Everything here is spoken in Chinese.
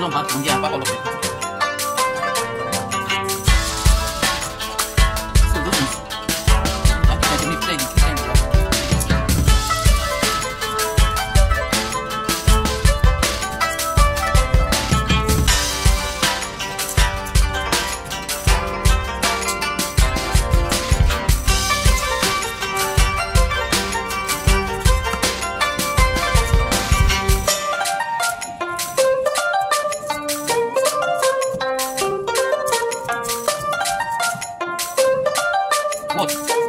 观众朋友同见，包括各位。Oh.